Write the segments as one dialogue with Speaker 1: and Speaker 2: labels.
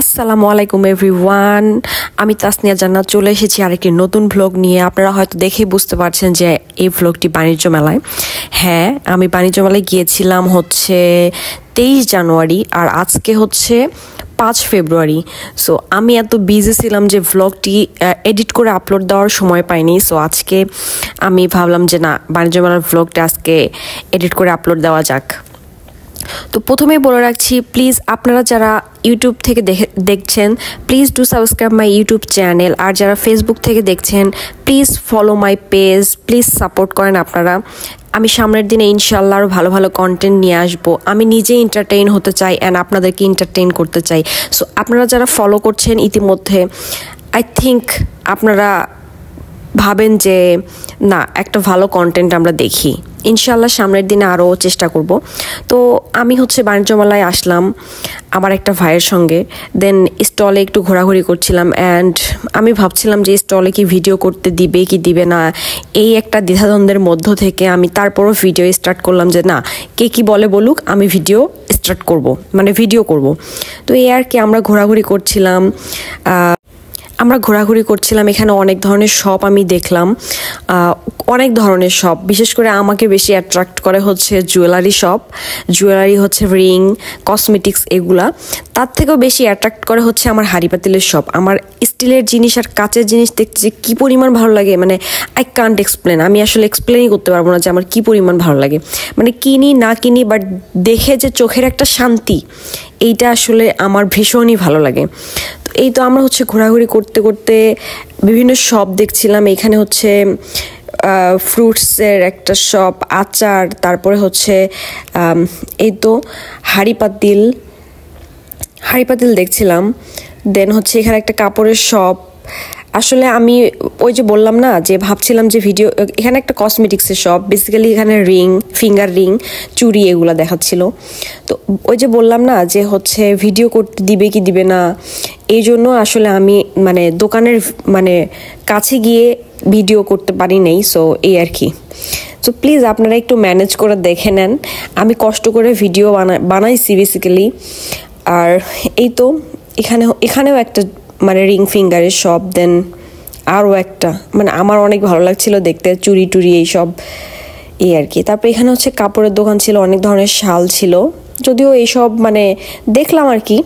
Speaker 1: আসসালামু আলাইকুম এভরিওয়ান আমি তাসনিয়া জান্নাত চলে এসেছি আরেকটি নতুন ভ্লগ নিয়ে। আপনারা হয়তো দেখেই বুঝতে পারছেন যে এই ভ্লগটি বাণিজ্য মেলায়। হ্যাঁ আমি বাণিজ্য মেলায় গিয়েছিলাম হচ্ছে তেইশ জানুয়ারি আর আজকে হচ্ছে পাঁচ ফেব্রুয়ারি। সো আমি এত বিজি ছিলাম যে ভ্লগটি এডিট করে আপলোড দেওয়ার সময় পাইনি। সো আজকে আমি ভাবলাম যে না, বাণিজ্য মেলার ভ্লগটা আজকে এডিট করে আপলোড দেওয়া যাক। তো প্রথমেই বলে রাখছি প্লিজ আপনারা যারা ইউটিউব থেকে দেখে, দেখছেন please do subscribe my YouTube channel আর যারা ফেসবুক থেকে দেখছেন please follow my page please support করেন আপনারা। আমি সামনের দিনে ইনশাল্লাহ আরও ভালো ভালো কন্টেন্ট নিয়ে আসব। আমি নিজে এন্টারটেইন হতে চাই অ্যান্ড আপনাদেরকে এন্টারটেইন করতে চাই। সো আপনারা যারা ফলো করছেন ইতিমধ্যে আই থিঙ্ক আপনারা ভাবেন যে, না, একটা ভালো কন্টেন্ট আমরা দেখি। ইনশাল্লাহ সামনের দিনে আরও চেষ্টা করব। তো আমি হচ্ছে বাণিজ্য মেলায় আসলাম আমার একটা ভাইয়ের সঙ্গে। দেন স্টলে একটু ঘোরাঘুরি করছিলাম অ্যান্ড আমি ভাবছিলাম যে স্টলে কি ভিডিও করতে দিবে, কি দিবে না? এই একটা দ্বিধাদ্বন্দ্বের মধ্য থেকে আমি তারপরও ভিডিও স্টার্ট করলাম যে, না, কে কি বলে বলুক, আমি ভিডিও স্টার্ট করব মানে ভিডিও করব। তো এই আর কি আমরা ঘোরাঘুরি করছিলাম আমরা ঘোরাঘুরি করছিলাম, এখানে অনেক ধরনের শপ আমি দেখলাম অনেক ধরনের শপ বিশেষ করে আমাকে বেশি অ্যাট্রাক্ট করে হচ্ছে জুয়েলারি শপ জুয়েলারি হচ্ছে রিং কসমেটিক্স এগুলা। তার থেকেও বেশি অ্যাট্রাক্ট করে হচ্ছে আমার হাড়ি পাতিলের শপ আমার স্টিলের জিনিস আর কাচের জিনিস দেখতে যে কী পরিমাণ ভালো লাগে মানে আই কান্ট এক্সপ্লেন আমি আসলে এক্সপ্লেনই করতে পারব না যে আমার কী পরিমাণ ভালো লাগে। মানে কিনি না কিনি বাট দেখে যে চোখের একটা শান্তি, এইটা আসলে আমার ভীষণই ভালো লাগে। এই তো আমরা হচ্ছে ঘোরাঘুরি করতে করতে বিভিন্ন শপ দেখছিলাম। এখানে হচ্ছে ফ্রুটসের একটা শপ আচার, তারপরে হচ্ছে এই তো হাড়ি পাতিল। হাড়ি পাতিল দেখছিলাম। দেন হচ্ছে এখানে একটা কাপড়ের শপ আসলে আমি ওই যে বললাম না, যে ভাবছিলাম যে ভিডিও এখানে একটা কসমেটিক্সের শপ বেসিক্যালি এখানে রিং ফিঙ্গার রিং চুড়ি এগুলো দেখাচ্ছিল। তো ওই যে বললাম না, যে হচ্ছে ভিডিও করতে দিবে কি দিবে না, এই জন্য আসলে আমি মানে দোকানের মানে কাছে গিয়ে ভিডিও করতে পারি নাই সো এই আর কি। সো প্লিজ আপনারা একটু ম্যানেজ করে দেখে নেন। আমি কষ্ট করে ভিডিও বানা, বানাইছি বেসিক্যালি আর এই তো এখানে এখানেও একটা মানে রিং ফিঙ্গারের শপ দেন আরও একটা। মানে আমার অনেক ভালো লাগছিল দেখতে, চুরি টুরি এইসব এই আর কি। তারপর এখানে হচ্ছে কাপড়ের দোকান ছিল, অনেক ধরনের শাল ছিল। যদিও এইসব মানে দেখলাম আর কি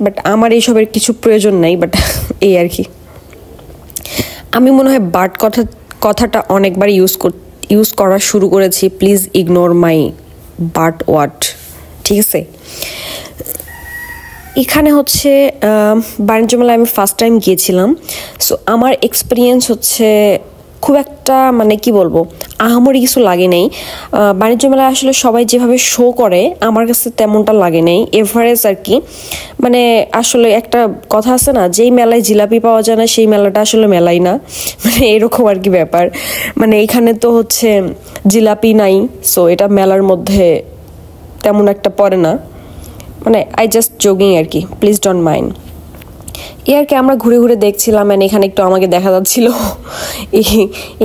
Speaker 1: বাট আমার এইসবের কিছু প্রয়োজন নাই বাট এই আর কি। আমি মনে হয় বাট কথা, কথাটা অনেকবার ইউজ কর ইউজ করা শুরু করেছি। Please ignore my but what ঠিক আছে? এখানে হচ্ছে বাণিজ্য মেলায় আমি ফার্স্ট টাইম গিয়েছিলাম। সো আমার এক্সপিরিয়েন্স হচ্ছে খুব একটা মানে কি বলব, আহামরি কিছু লাগে নেই। বাণিজ্য মেলায় আসলে সবাই যেভাবে শো করে, আমার কাছে তেমনটা লাগে নেই। এভারেজ আর কি। মানে আসলে একটা কথা আছে না, যেই মেলায় জিলাপি পাওয়া যায় না, সেই মেলাটা আসলে মেলাই না। মানে এরকম আর কি ব্যাপার। মানে এখানে তো হচ্ছে জিলাপি নাই সো এটা মেলার মধ্যে তেমন একটা পড়ে না। মানে আই জাস্ট জগিং আর কি প্লিজ ডোন্ট মাইন্ড এই আর কি আমরা ঘুরে ঘুরে দেখছিলাম মানে এখানে একটু আমাকে দেখা যাচ্ছিল।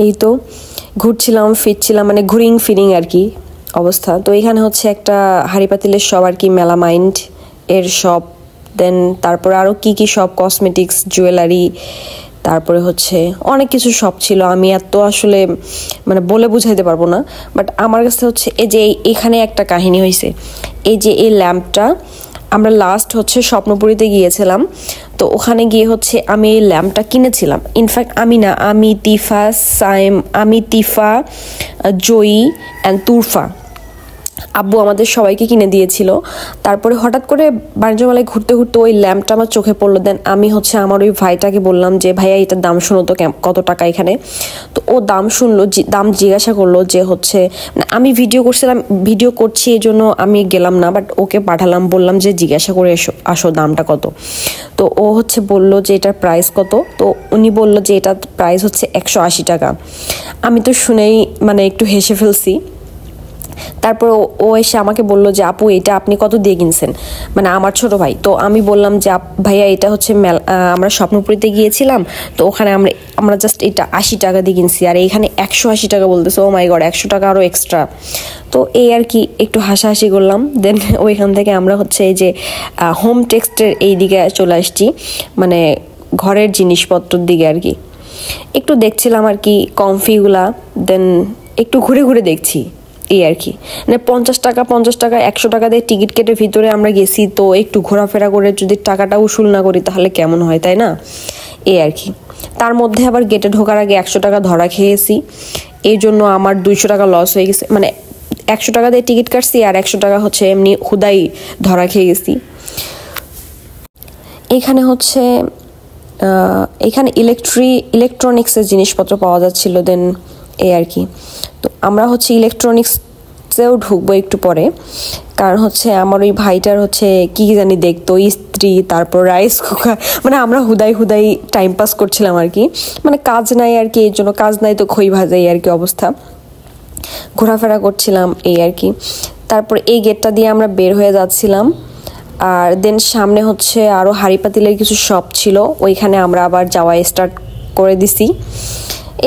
Speaker 1: এই তো, ঘুরছিলাম, ফিরছিলাম মানে ঘুরিং ফিরিং আর কি অবস্থা। তো এখানে হচ্ছে একটা হাড়ি পাতিলের সব আর কি, মেলা মাইন্ড এর শপ দেন তারপরে আরও কি কি সব কসমেটিক্স জুয়েলারি তারপরে হচ্ছে অনেক কিছু শপ ছিল। আমি এত আসলে মানে বলে বুঝাইতে পারব না। বাট আমার কাছে হচ্ছে এই যে এখানে একটা কাহিনী হয়েছে এই যে এই ল্যাম্পটা, আমরা লাস্ট হচ্ছে স্বপ্নপুরীতে গিয়েছিলাম। তো ওখানে গিয়ে হচ্ছে আমি এই ল্যাম্পটা কিনেছিলাম। ইনফ্যাক্ট আমি না, আমি তিফা, সাইম, আমি তিফা জয়ী অ্যান্ড তুরফা। আব্বু আমাদের সবাইকে কিনে দিয়েছিল। তারপরে হঠাৎ করে বাণিজ্য মেলায় ঘুরতে ঘুরতে ওই ল্যাম্পটা আমার চোখে পড়ল। দেন আমি হচ্ছে আমার ওই ভাইটাকে বললাম যে, ভাইয়া এটার দাম শুনো তো কত টাকা এখানে? তো ও দাম শুনলো দাম জিজ্ঞাসা করল যে হচ্ছে আমি ভিডিও করছিলাম ভিডিও করছি এই জন্য আমি গেলাম না বাট ওকে পাঠালাম, বললাম যে জিজ্ঞাসা করে এসো, আসো দামটা কত? তো ও হচ্ছে বলল যে, এটার প্রাইস কত? তো উনি বলল যে, এটার প্রাইস হচ্ছে একশো আশি টাকা। আমি তো শুনেই মানে একটু হেসে ফেলছি। তারপর ও এসে আমাকে বলল যে, আপু, এটা আপনি কত দিয়ে কিনছেন? মানে আমার ছোট ভাই। তো আমি বললাম যে ভাইয়া, এটা হচ্ছে আমরা স্বপ্নপুরীতে গিয়েছিলাম, তো ওখানে আমরা আমরা জাস্ট এটা আশি টাকা দিয়ে কিনছি, আর এইখানে একশো আশি টাকা বলতেছে ও মাই গড একশো টাকা আরও এক্সট্রা তো এই আর কি, একটু হাসাহাসি করলাম। দেন ওইখান থেকে আমরা হচ্ছে এই যে হোম টেক্সটের এই দিকে চলে আসছি মানে ঘরের জিনিসপত্রর দিকে আর কি। একটু দেখছিলাম আর কি কমফিগুলা দেন একটু ঘুরে ঘুরে দেখছি। এই আর কি। মানে পঞ্চাশ টাকা পঞ্চাশ টাকা, একশো টাকা দিয়ে টিকিট কেটে ভিতরে আমরা গেছি, তো একটু ঘোরাফেরা করে যদি টাকাটা উসুল না করি তাহলে কেমন হয়, তাই না? এই আর কি। তার মধ্যে আবার গেটে ঢোকার আগে একশো টাকা ধরা খেয়েছি। এই জন্য আমার দুইশো টাকা লস হয়ে গেছে। মানে একশো টাকা দিয়ে টিকিট কাটছি আর একশো টাকা হচ্ছে এমনি হুদাই ধরা খেয়ে গেছি। এখানে হচ্ছে এখানে ইলেকট্রি ইলেকট্রনিক্সের জিনিসপত্র পাওয়া যাচ্ছিল দেন এই আর কি। তো আমরা হচ্ছে ইলেকট্রনিক্সেও ঢুকবো একটু পরে। কারণ হচ্ছে আমার ওই ভাইটার হচ্ছে কি জানি দেখতো স্ত্রী তারপর রাইস কুকার মানে আমরা হুদাই হুদাই টাইম পাস করছিলাম আর কি। মানে কাজ নাই আর কি, এর জন্য কাজ নাই তো খই ভাজাই আর কি অবস্থা। ঘোরাফেরা করছিলাম এই আর কি। তারপর এই গেটটা দিয়ে আমরা বের হয়ে যাচ্ছিলাম। আর দেন সামনে হচ্ছে আরও হাড়ি পাতিলের কিছু শপ ছিল, ওইখানে আমরা আবার যাওয়া স্টার্ট করে দিছি।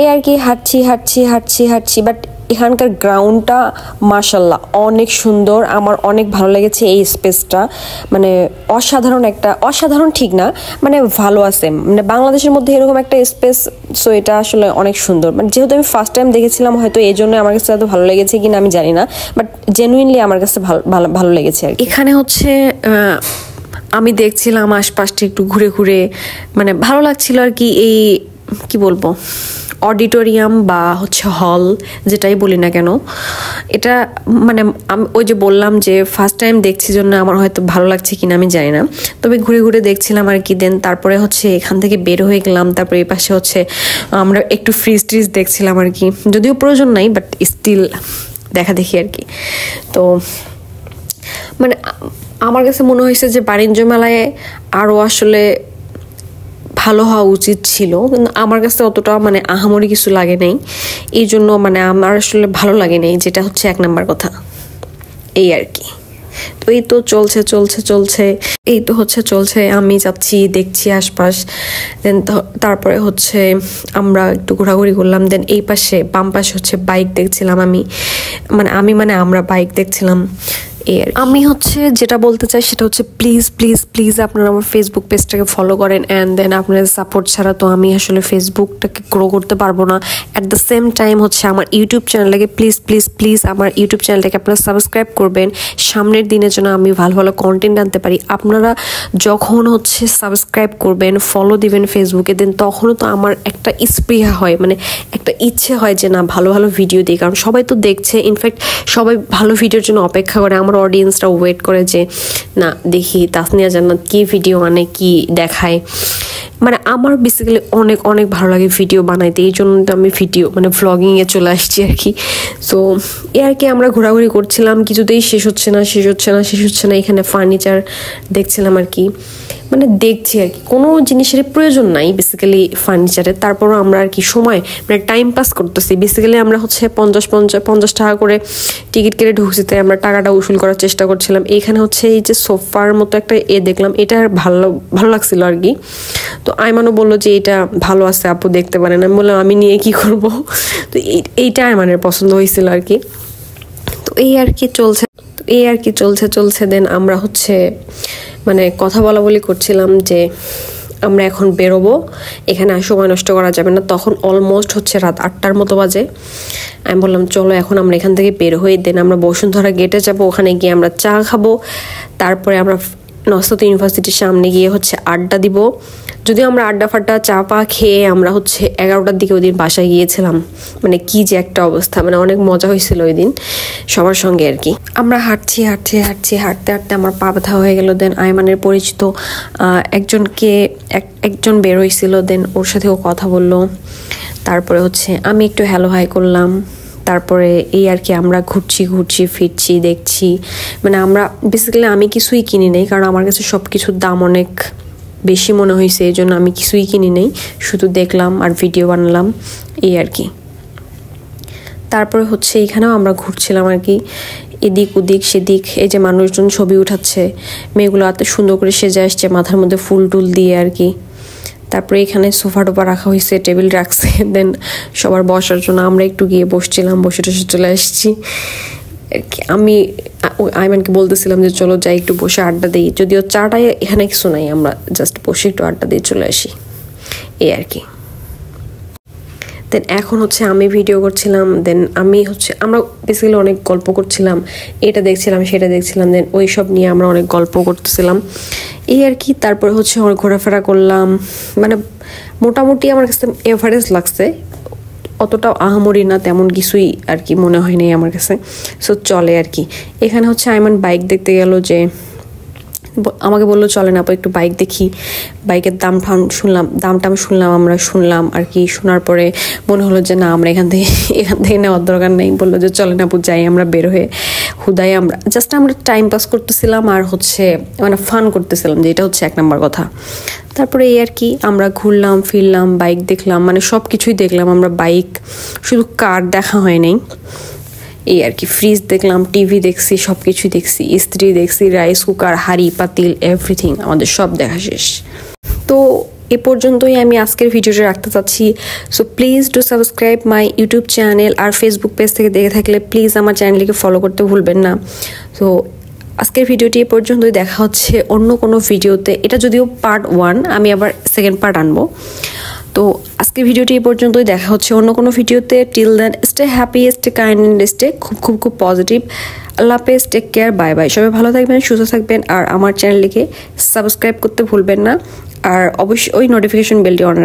Speaker 1: এই আর কি হাঁটছি হাঁটছি হাঁটছি হাঁটছি বাট এখানকার গ্রাউন্ডটা মার্শাল্লাহ অনেক সুন্দর। আমার অনেক ভালো লেগেছে এই স্পেসটা মানে অসাধারণ একটা, অসাধারণ ঠিক না মানে ভালো আছে। মানে বাংলাদেশের মধ্যে এরকম একটা স্পেস সো এটা আসলে অনেক সুন্দর। মানে যেহেতু আমি ফার্স্ট টাইম দেখেছিলাম, হয়তো এই জন্য আমার কাছে এত ভালো লেগেছে কিনা আমি জানি না বাট জেনুইনলি আমার কাছে ভালো ভালো লেগেছে আর এখানে হচ্ছে আমি দেখছিলাম আশপাশটা একটু ঘুরে ঘুরে মানে ভালো লাগছিল আর কি এই, কি বলব? অডিটোরিয়াম বা হচ্ছে হল, যেটাই বলি না কেন, এটা মানে আমি, ওই যে বললাম যে ফার্স্ট টাইম দেখছি জন্য আমার হয়তো ভালো লাগছে কিনা আমি জানি না। তবে ঘুরে ঘুরে দেখছিলাম আর কি দেন তারপরে হচ্ছে এখান থেকে বের হয়ে গেলাম, তারপরে এই পাশে হচ্ছে আমরা একটু ফ্রিজ ট্রিজ দেখছিলাম আর কি। যদিও প্রয়োজন নাই বাট স্টিল দেখা দেখি আর কি। তো মানে আমার কাছে মনে হয়েছে যে বাণিজ্য মেলায় আরও আসলে ভালো হওয়া উচিত ছিল। কিন্তু আমার কাছে অতটা মানে আহামরি কিছু লাগে নাই। এই জন্য মানে আমার আসলে ভালো লাগে নাই, যেটা হচ্ছে এক নাম্বার কথা। এই আর কি। তো এই তো চলছে চলছে চলছে। এই তো হচ্ছে, চলছে। আমি যাচ্ছি, দেখছি আশপাশ। দেন তারপরে হচ্ছে আমরা একটু ঘোরাঘুরি করলাম। দেন এই পাশে, বাম পাশে হচ্ছে বাইক দেখছিলাম আমি। মানে আমি মানে আমরা বাইক দেখছিলাম। এর। আমি হচ্ছে যেটা বলতে চাই সেটা হচ্ছে প্লিজ প্লিজ প্লিজ আপনারা আমার ফেসবুক পেজটাকে ফলো করেন অ্যান্ড দেন আপনাদের সাপোর্ট ছাড়া তো আমি আসলে ফেসবুকটাকে গ্রো করতে পারব না। অ্যাট দ্য সেম টাইম হচ্ছে আমার ইউটিউব চ্যানেলটাকে প্লিজ প্লিজ প্লিজ আমার ইউটিউব চ্যানেলটাকে আপনারা সাবস্ক্রাইব করবেন। সামনের দিনের জন্য আমি ভালো ভালো কন্টেন্ট আনতে পারি। আপনারা যখন হচ্ছে সাবস্ক্রাইব করবেন ফলো দিবেন ফেসবুকে দেন তখনও তো আমার একটা স্পৃহা হয় মানে একটা ইচ্ছে হয় যে না ভালো ভালো ভিডিও দিই কারণ সবাই তো দেখছে ইনফ্যাক্ট সবাই ভালো ভিডিওর জন্য অপেক্ষা করে। আমার আমার অডিয়েন্সরা ওয়েট করে যে না দেখি তাসনিয়া জান্নাত কি ভিডিও আনে কি দেখায়? মানে আমার বেসিক্যালি অনেক অনেক ভালো লাগে ভিডিও বানাইতে। এই জন্য তো আমি ভিডিও মানে ভ্লগিংয়ে চলে আসছি আর কি। সো এ আর কি আমরা ঘোরাঘুরি করছিলাম, কিছুতেই শেষ হচ্ছে না, শেষ হচ্ছে না, শেষ হচ্ছে না, এখানে ফার্নিচার দেখছিলাম আর কি। মানে দেখছি আর কি, কোনো জিনিসের প্রয়োজন নাই বেসিক্যালি ফার্নিচারের তারপরও আমরা আর কি সময় মানে টাইম পাস করতেছি। বেসিক্যালি আমরা হচ্ছে পঞ্চাশ পঞ্চাশ পঞ্চাশ টাকা করে টিকিট কেটে ঢুকছি, তাই আমরা টাকাটা উসুল করার চেষ্টা করছিলাম। এখানে হচ্ছে এই যে সোফার মতো একটা এ দেখলাম এটা ভালো ভালো লাগছিল আর কি। তো আয়মানও বলল যে এটা ভালো আছে, আপু দেখতে পারেন। আমি বললাম, আমি নিয়ে কি করব? তো এইটা আয়মানের পছন্দ হয়েছিল আর কি। তো এই আর কি চলছে এই আর কি চলছে চলছে। দেন আমরা হচ্ছে মানে কথা বলা বলি করছিলাম যে আমরা এখন বেরোবো, এখানে আর সময় নষ্ট করা যাবে না। তখন অলমোস্ট হচ্ছে রাত আটটার মতো বাজে। আমি বললাম, চলো, এখন আমরা এখান থেকে বের হয়ে দেন আমরা বসুন্ধরা গেটে যাব। ওখানে গিয়ে আমরা চা খাব। তারপরে আমরা নস্ত ইউনিভার্সিটির সামনে গিয়ে হচ্ছে আড্ডা দিব। যদিও আমরা আড্ডা ফাড্ডা চা পা খেয়ে আমরা হচ্ছে এগারোটার দিকে ওই দিন বাসায় গিয়েছিলাম। মানে কি যে একটা অবস্থা মানে অনেক মজা হয়েছিল ওই দিন সবার সঙ্গে আর কি। আমরা হাঁটছি হাঁটছি হাঁটছি, হাঁটতে হাঁটতে আমার পা ব্যথা হয়ে গেল। দেন আয়মানের পরিচিত একজনকে, এক, একজন বের দেন ওর সাথেও কথা বলল। তারপরে হচ্ছে আমি একটু হ্যালো হাই করলাম। তারপরে এই আর কি আমরা ঘুরছি ঘুরছি, ফিরছি, দেখছি। মানে আমরা বেসিক্যালি আমি কিছুই কিনি নেই, কারণ আমার কাছে সব কিছুর দাম অনেক বেশি মনে হয়েছে, এই জন্য আমি কিছুই কিনি নেই। শুধু দেখলাম আর ভিডিও বানালাম, এই আর কি। তারপরে হচ্ছে এখানেও আমরা ঘুরছিলাম আর কি। এদিক ওদিক, সেদিক, এই যে মানুষজন ছবি উঠাচ্ছে, মেয়েগুলো এত সুন্দর করে সেজে আসছে, মাথার মধ্যে ফুল টুল দিয়ে আর কি। তারপরে এখানে সোফা টোফা রাখা হয়েছে, টেবিল রাখছে দেন সবার বসার জন্য আমরা একটু গিয়ে বসছিলাম, বসে টসে চলে আসছি। আমি আইমানকে বলতেছিলাম যে চলো যাই একটু বসে আড্ডা দিই, যদিও চাটাই এখানে কিছু নাই, আমরা জাস্ট বসে একটু আড্ডা দিয়ে চলে আসি। এই আর কি। দেন এখন হচ্ছে আমি ভিডিও করছিলাম দেন আমি হচ্ছে, আমরা বেসিক্যালি অনেক গল্প করছিলাম, এটা দেখছিলাম, সেটা দেখছিলাম দেন ওই সব নিয়ে আমরা অনেক গল্প করতেছিলাম। এই আর কি, তারপরে হচ্ছে আমার ঘোরাফেরা করলাম মানে মোটামুটি আমার কাছে এভারেজ লাগছে অতটাও আহামরি না, তেমন কিছুই আর কি মনে হয় নাই আমার কাছে। সো চলে আর কি। এখানে হচ্ছে আইমান বাইক দেখতে গেল যে আমাকে বলল চলে না আপু, একটু বাইক দেখি। বাইকের দাম ঠাম শুনলাম, দাম টাম শুনলাম, আমরা শুনলাম আর কি। শোনার পরে মনে হলো যে, না, আমরা এখান থেকে এখান থেকে নেওয়ার দরকার নেই। বলল যে চলে না যাই, আমরা বের হয়ে হুদাই আমরা। জাস্ট আমরা টাইম পাস করতেছিলাম আর হচ্ছে মানে ফান করতেছিলাম, যে এটা হচ্ছে এক নম্বর কথা। তারপরে এই আর কি, আমরা ঘুরলাম, ফিরলাম বাইক দেখলাম মানে সব কিছুই দেখলাম। আমরা বাইক শুধু কার দেখা হয় নাই। এই আর কি ফ্রিজ দেখলাম টিভি দেখছি সব কিছুই দেখছি, ইস্ত্রি দেখছি রাইস কুকার হাড়ি, পাতিল এভরিথিং আমাদের সব দেখা শেষ। তো এ পর্যন্তই আমি আজকের ভিডিওটা রাখতে চাচ্ছি। So please do subscribe my YouTube channel R Facebook page থেকে দেখে থাকলে প্লিজ আমার চ্যানেলকে ফলো করতে ভুলবেন না। তো আজকের ভিডিওটি এ পর্যন্তই, দেখা হচ্ছে অন্য কোনো ভিডিওতে। এটা যদিও পার্ট ওয়ান আমি আবার সেকেন্ড পার্ট আনব। তো আজকে ভিডিওটি এ পর্যন্তই। দেখা হচ্ছে অন্য কোনো ভিডিওতে। Till then stay happy stay kind and stay খুব খুব খুব পজিটিভ আল্লাহ হাফেজ টেক কেয়ার বাই বাই সবাই ভালো থাকবেন, সুস্থ থাকবেন। আর আমার চ্যানেলটিকে সাবস্ক্রাইব করতে ভুলবেন না। আর অবশ্যই ওই নোটিফিকেশন বেলটি অন